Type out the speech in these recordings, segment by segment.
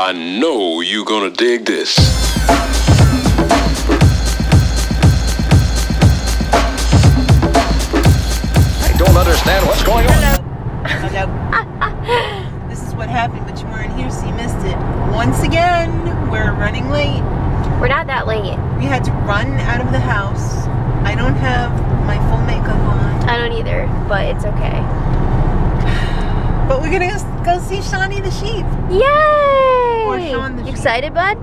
I know you gonna dig this. I don't understand what's going on. Hello. this is what happened, but you weren't here, so you missed it. Once again, we're running late. We're not that late. We had to run out of the house. I don't have my full makeup on. I don't either, but it's okay. But we're gonna go see Shawnee the sheep. Yay! Or Sean the You excited, bud?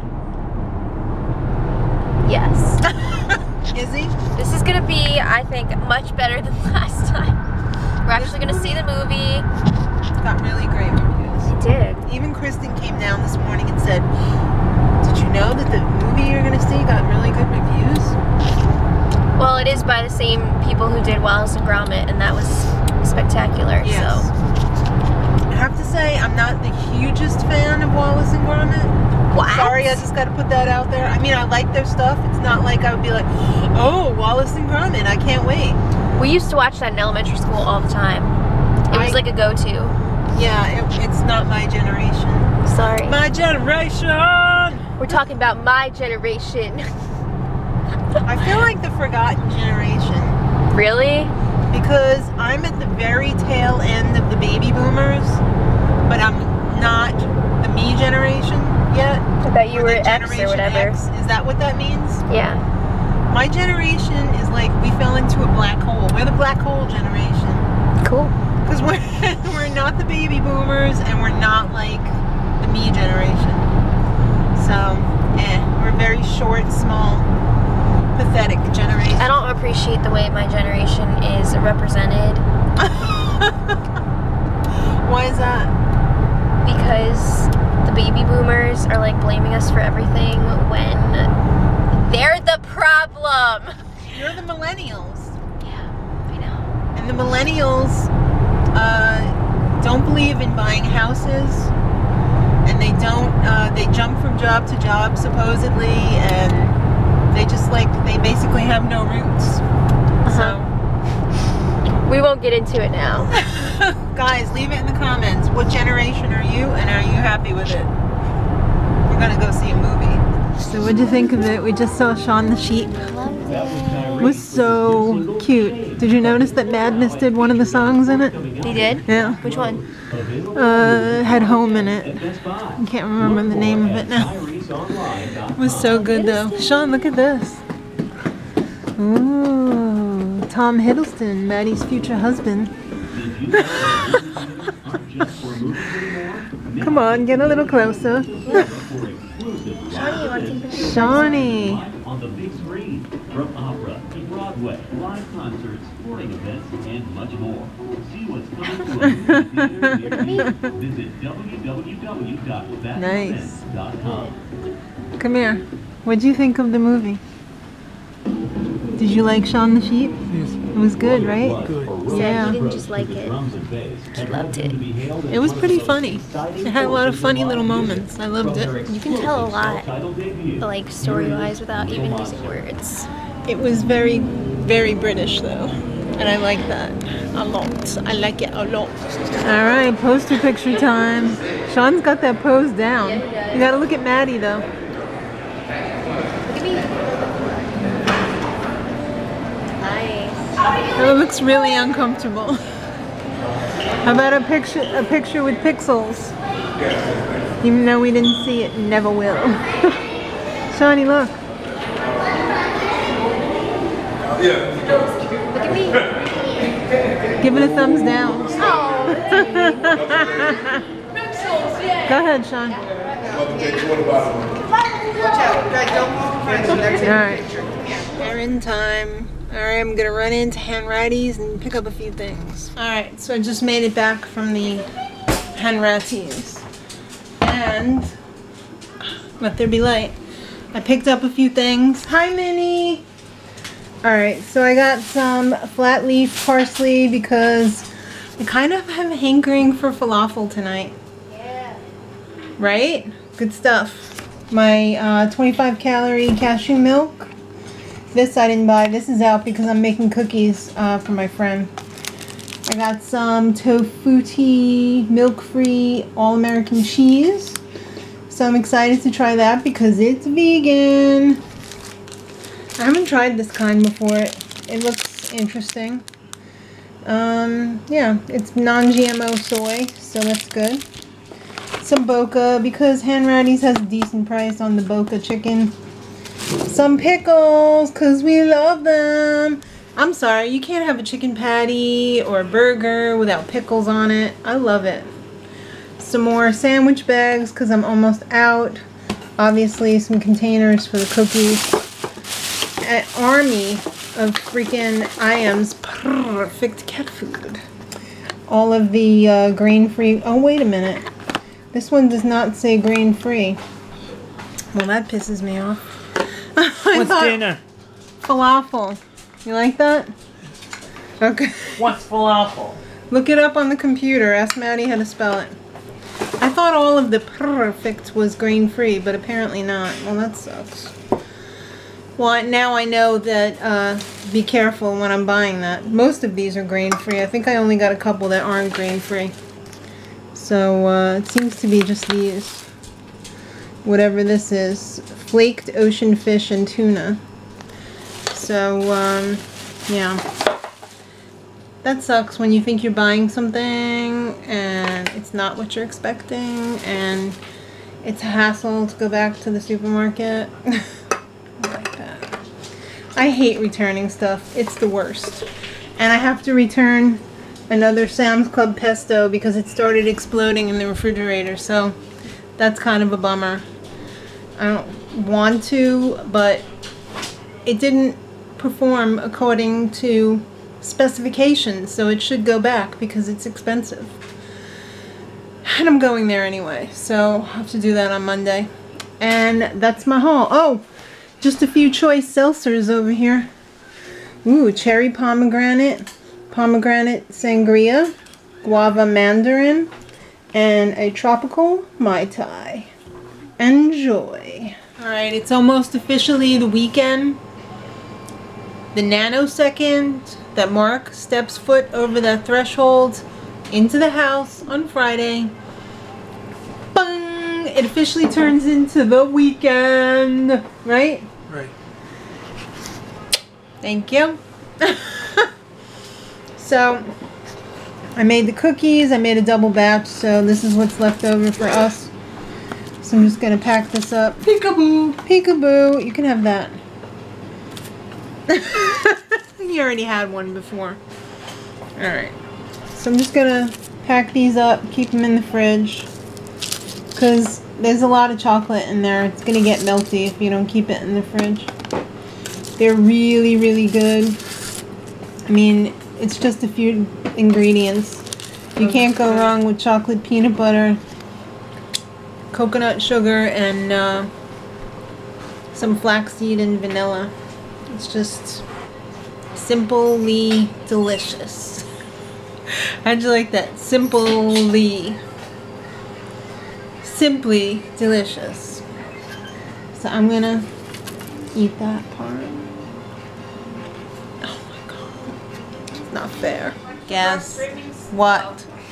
Yes. Is he? this is gonna be, I think, much better than last time. We're actually gonna see the movie. Got really great reviews. It did. Even Kristen came down this morning and said, Did you know that the movie you're gonna see got really good reviews? Well, it is by the same people who did Wallace and Gromit, and that was spectacular. Yes. So have to say, I'm not the hugest fan of Wallace and Gromit. what? Sorry, I just got to put that out there. I mean, I like their stuff. It's not like I would be like, oh, Wallace and Gromit, I can't wait. We used to watch that in elementary school all the time. It was I- like a go-to. Yeah, it, it's not my generation. Sorry. My generation! We're talking about my generation. I feel like the forgotten generation really? because I'm at the very tail end of the baby boomers, but I'm not the me generation yet. That you were X or whatever. X. Is that what that means? Yeah. My generation is like we fell into a black hole. We're the black hole generation. Cool. Because we're, we're not the baby boomers and we're not like the me generation. So, eh, we're a very short, small, pathetic generation. I don't appreciate the way my generation is represented Why is that? Because the baby boomers are like blaming us for everything when they're the problem. You're the millennials. Yeah, I know. And the millennials uh, don't believe in buying houses. And they don't, uh, they jump from job to job supposedly. And they just like, they basically have no roots. So. We won't get into it now. Guys, leave it in the comments. What generation are you, and are you happy with it? We're gonna go see a movie. So, what'd you think of it? We just saw Shaun the Sheep. It. It was so cute. Did you notice that Madness did one of the songs in it? They did? Yeah. Which one? Uh, had Home in it. I can't remember the name of it now. It was so good though. Sean, look at this. Ooh, Tom Hiddleston, Maddie's future husband. Come on, get a little closer. Shawnee, you want to take pictures? Shawnee. on the big screen, from opera to Broadway, live concerts, sporting events, and much more. See what's coming to a movie theater near you. Visit www.fathomevents.com. Come here. What'd you think of the movie? Did you like Shaun the Sheep? It was good, right? Said Yeah. he didn't just like it. He loved it. It was pretty funny. It had a lot of funny little moments. I loved it. You can tell a lot, like story-wise, without even using words. It was very, very British though. And I like that a lot. I like it a lot. All right, poster picture time. Sean's got that pose down. You gotta look at Maddie though. Look at me. Nice. It looks really uncomfortable. How about a picture a picture with pixels? Even though we didn't see it, never will. Shawnee, look. Look at me. Give it a thumbs down. Oh, Go ahead, Sean. Alright. Errand time. Alright, I'm gonna run into Henratty's and pick up a few things. Alright, so I just made it back from the Henratty's. And let there be light. I picked up a few things. Hi Minnie! Alright, so I got some flat leaf parsley because I kind of have a hankering for falafel tonight. yeah. Right? Good stuff. My uh, 25 calorie cashew milk. This I didn't buy. This is out because I'm making cookies uh, for my friend. I got some Tofutti milk-free all-American cheese. So I'm excited to try that because it's vegan. I haven't tried this kind before. It, it looks interesting. Um, yeah, it's non-GMO soy, so that's good. Some Boca, because Hanratty's has a decent price on the Boca chicken. Some pickles, because we love them. I'm sorry, you can't have a chicken patty or a burger without pickles on it. I love it. Some more sandwich bags, because I'm almost out. Obviously, some containers for the cookies. An army of freaking Iams perfect cat food. All of the uh, grain-free... Oh, wait a minute. This one does not say grain-free. Well, that pisses me off. I What's thought- dinner? Falafel. You like that? Okay. What's falafel? Look it up on the computer. Ask Maddie how to spell it. I thought all of the perfect was grain-free, but apparently not. Well, that sucks. Well, now I know that, uh, be careful when I'm buying that. Most of these are grain-free. I think I only got a couple that aren't grain-free. So, uh, it seems to be just these. Whatever this is. Flaked ocean fish and tuna. So, um, yeah. That sucks when you think you're buying something and it's not what you're expecting and it's a hassle to go back to the supermarket. I. I hate returning stuff. It's the worst. And I have to return another Sam's Club pesto because it started exploding in the refrigerator. So that's kind of a bummer. I don't want to, but it didn't perform according to specifications, so it should go back because it's expensive. And I'm going there anyway, so I'll have to do that on Monday. And that's my haul. Oh, just a few choice seltzers over here. Ooh, cherry pomegranate, pomegranate sangria, guava mandarin, and a tropical Mai Tai. Enjoy. Alright, it's almost officially the weekend. The nanosecond that Mark steps foot over the threshold into the house on Friday, bung, it officially turns into the weekend, right? Right. Thank you. so, I made the cookies. I made a double batch, so this is what's left over for us. So I'm just gonna pack this up. Peekaboo, peekaboo. You can have that. you already had one before. All right. So I'm just gonna pack these up, keep them in the fridge, cause there's a lot of chocolate in there. It's gonna get melty if you don't keep it in the fridge. They're really, really good. I mean, it's just a few ingredients. You oh, can't go wrong with chocolate peanut butter, coconut sugar, and uh, some flaxseed and vanilla. It's just simply delicious. How'd you like that? Simply. Simply delicious. So I'm gonna eat that part. Oh my god. It's not fair. Guess what?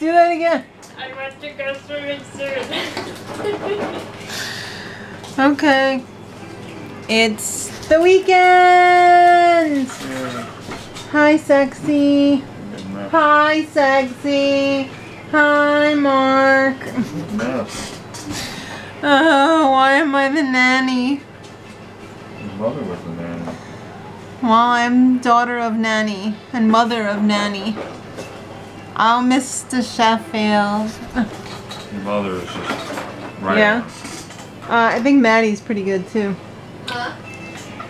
Do that again. I want to go swimming soon. Okay. It's the weekend! Hi, sexy. Hi, sexy. Hi, Mark. Oh, why am I the nanny? His mother was the nanny. Well, I'm daughter of nanny and mother of nanny. Oh, Mr. Sheffield. Your mother is just right. Yeah. Uh, I think Maddie's pretty good too. Huh?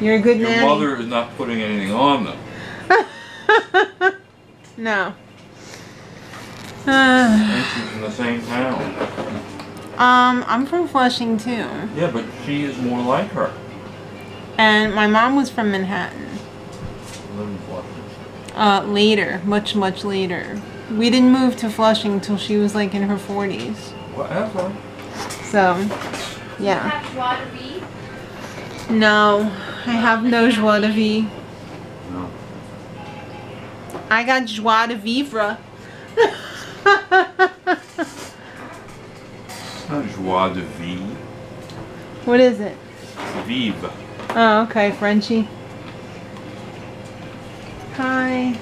You're a good Your nanny. mother is not putting anything on them. no. Uh, And she's in the same town. um, I'm from Flushing too, Yeah, but she is more like her. and my mom was from Manhattan. Live in Flushing. Uh, later, much much later. We didn't move to Flushing till she was like in her 40s. Whatever. So, yeah. Have joie de vivre? No, I have no joie de vivre. No. I got joie de vivre. It's not joie de vivre. What is it? Vive. Oh, okay, Frenchie. Hi.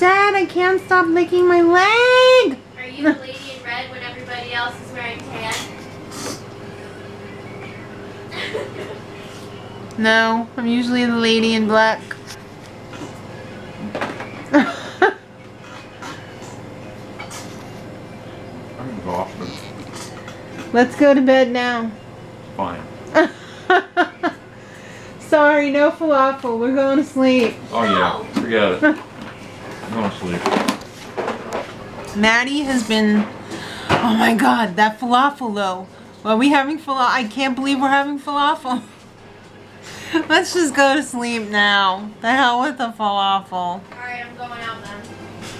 Dad, I can't stop licking my leg! Are you the lady in red when everybody else is wearing tan? No, I'm usually the lady in black. I'm exhausted. Let's go to bed now. Fine. Sorry, no falafel. We're going to sleep. Oh yeah, forget it. I'm going to sleep. Maddie has been. Oh my god, that falafel though. Are we having falafel? I can't believe we're having falafel. Let's just go to sleep now. The hell with the falafel. Alright, I'm going out then.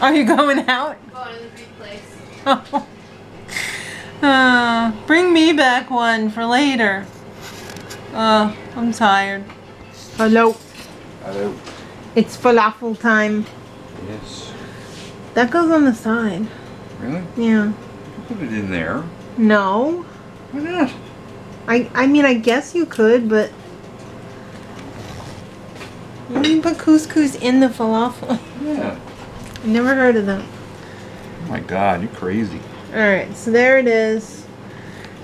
Are you going out? I'm going to the Greek place. uh, bring me back one for later. Uh, I'm tired. Hello. Hello. It's falafel time. Yes. That goes on the side. Really? Yeah. Put it in there. No. Why not? I I mean I guess you could, but you can put couscous in the falafel. Yeah. Never heard of that. Oh my god, you're crazy. Alright, so there it is.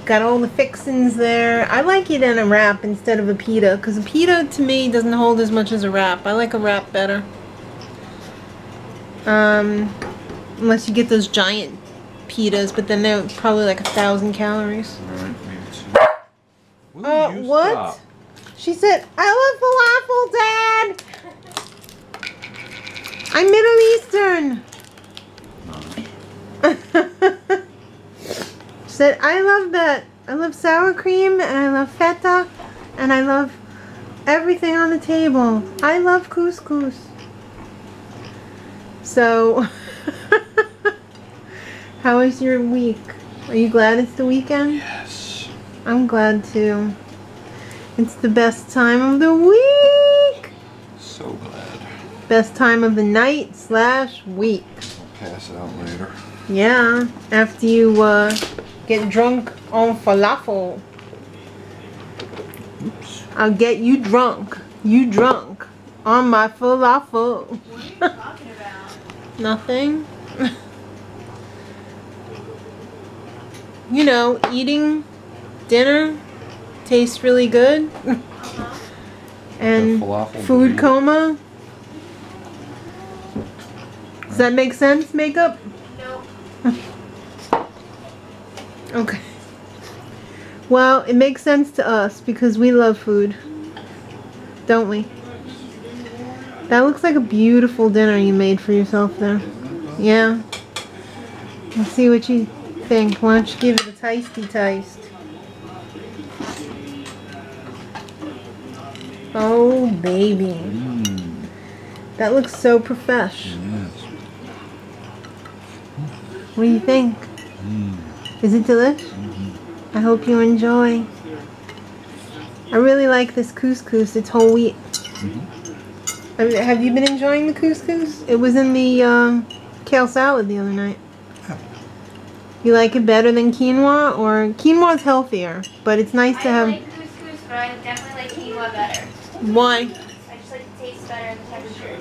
Got all the fixins there. I like it in a wrap instead of a pita, because a pita to me doesn't hold as much as a wrap. I like a wrap better. Um, unless you get those giant pitas, but then they're probably like a thousand calories. Two. Uh, what? stop? She said, I love falafel, Dad! I'm Middle Eastern! she said, I love that. I love sour cream, and I love feta, and I love everything on the table. I love couscous. So, how was your week? Are you glad it's the weekend? Yes. I'm glad too. It's the best time of the week. So glad. Best time of the night slash week. I'll pass it out later. Yeah, after you uh, get drunk on falafel. Oops. I'll get you drunk. You drunk on my falafel. What are you talking about? Nothing. you know, eating dinner tastes really good. and food burrito. coma. Does that make sense, makeup? Nope. Okay. Well, it makes sense to us because we love food. Don't we? That looks like a beautiful dinner you made for yourself there. Yeah. Let's see what you think. Why don't you give it a tasty taste? Oh, baby. Mmm. That looks so profesh. Yes. What do you think? Mmm. Is it delish? Mm-hmm. I hope you enjoy. I really like this couscous. It's whole wheat. Mm-hmm. Have have you been enjoying the couscous? It was in the um, kale salad the other night. You like it better than quinoa, or quinoa's healthier, but it's nice to I have. like couscous, but I definitely like quinoa better. Why? I just like the taste better and the texture.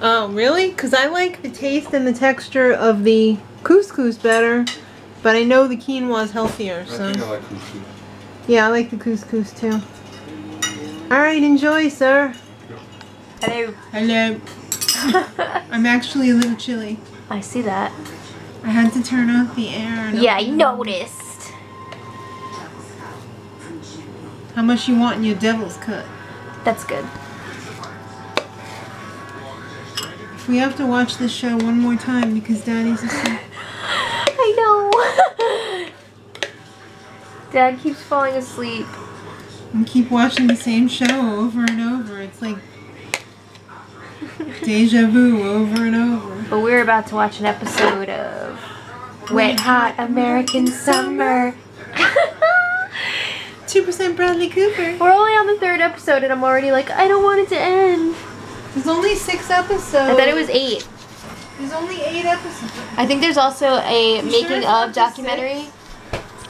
Oh, really? Because I like the taste and the texture of the couscous better, but I know the quinoa is healthier. So. I like couscous. Yeah, I like the couscous too. Alright, enjoy, sir. Hello. Hello. I'm actually a little chilly. I see that. I had to turn off the air. and Yeah, I noticed. How much you want in your devil's cut? That's good. If we have to watch this show one more time because Daddy's asleep. I know. Dad keeps falling asleep. and keep watching the same show over and over. It's like deja vu over and over. But we're about to watch an episode of Wet Hot American Summer. 2% Bradley Cooper. We're only on the third episode and I'm already like, I don't want it to end. There's only six episodes. I thought it was eight. There's only eight episodes. I think there's also a sure making not of documentary.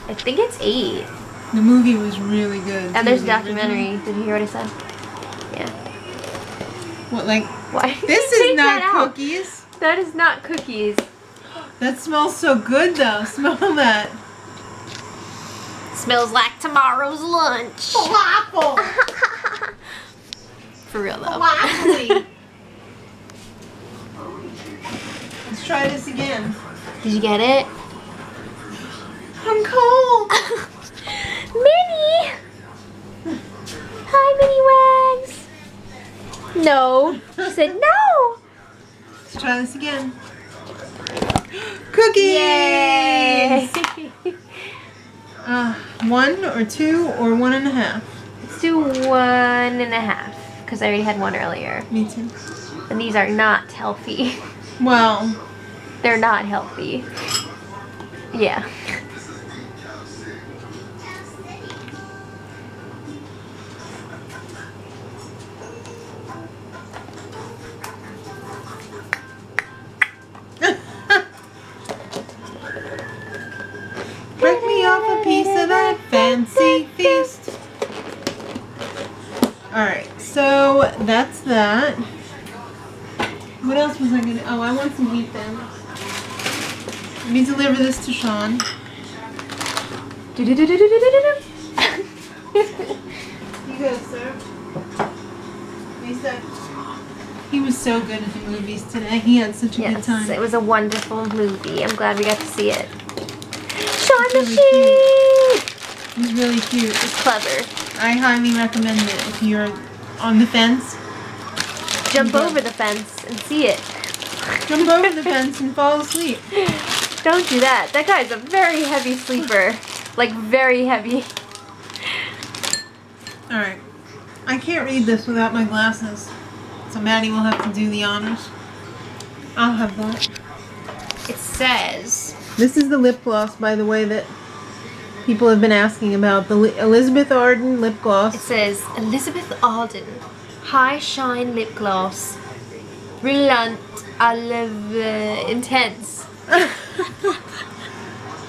I think it's eight. The movie was really good. And there's a original. documentary. Did you hear what I said? Yeah. What, like, Why? this is not that cookies. That is not cookies. That smells so good though. Smell that. Smells like tomorrow's lunch. Falafel. For real though. Falafel. Let's try this again. Did you get it? I'm cold. Minnie! No. She said no! Let's try this again. Cookies. Yay! Uh, one or two or one and a half. Let's do one and a half. Because I already had one earlier. Me too. And these are not healthy. Well, They're not healthy. Yeah. Fancy feast. Alright, so that's that. What else was I gonna? Oh, I want some wheat thins. Let me deliver this to Sean. Do-do-do-do-do-do-do. You go, sir. Lisa. He was so good at the movies today. He had such a good Yes, time. it was a wonderful movie. I'm glad we got to see it. Sean the Really Sheep! It was really cute. It's clever. I highly recommend it if you're on the fence. Jump Yeah. over the fence and see it. Jump over the fence and fall asleep. Don't do that. That guy's a very heavy sleeper. Like, very heavy. Alright. I can't read this without my glasses. So Maddie will have to do the honors. I'll have that. It says, This is the lip gloss, by the way, that people have been asking about. The Elizabeth Arden lip gloss. it says, Elizabeth Arden, High Shine Lip Gloss, Brilliant Olive uh, Intense.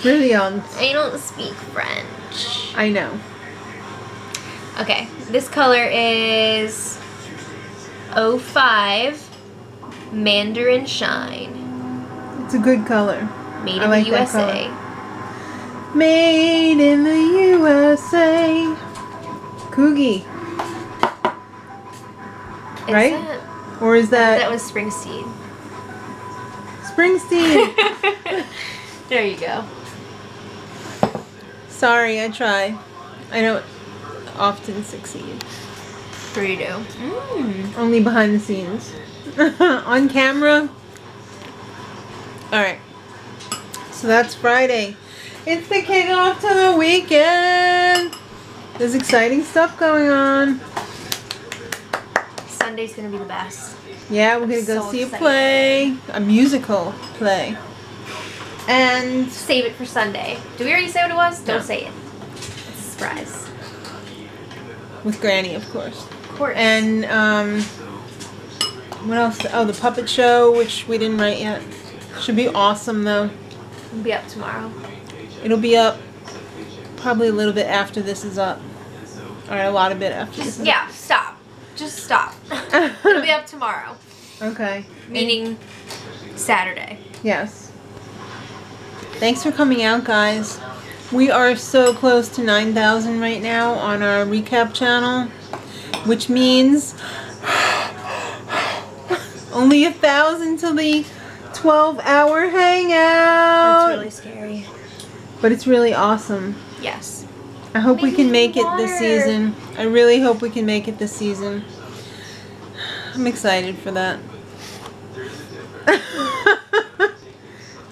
Brilliant. I don't speak French. I know. Okay, this color is 05 Mandarin Shine. It's a good color. Made I in like the USA. Made in the USA. Coogie. Is Right? That, Or is that that was Springsteen. Springsteen? there you go. Sorry, I try. I don't often succeed. Sure you do. Mm. Only behind the scenes. On camera. Alright. So that's Friday. It's the kickoff to the weekend. There's exciting stuff going on. Sunday's gonna be the best. Yeah, we're gonna go So see a play, a musical play. And Save it for Sunday. Do we already say what it was? Don't say it. It's a surprise. with Granny, of course. Of course. And um, what else? Oh, the puppet show, which we didn't write yet. Should be awesome though. we'll be up tomorrow. It'll be up probably a little bit after this is up. Or a lot of bit after this is Yeah, stop. Just stop. It'll be up tomorrow. Okay. Meaning Saturday. Yes. Thanks for coming out, guys. We are so close to 9,000 right now on our recap channel, which means only a thousand till the 12 hour hangout. That's really scary. But it's really awesome. Yes. I hope we can make it this season. I really hope we can make it this season. I'm excited for that.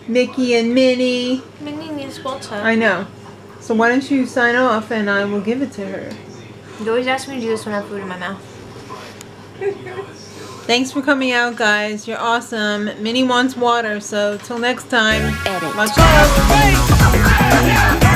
Mickey and Minnie. Minnie needs water. I know. So why don't you sign off and I will give it to her. You always ask me to do this when I have food in my mouth. Thanks for coming out, guys. You're awesome. Minnie wants water, so till next time. Much love. Yeah.